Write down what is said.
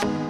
Bye.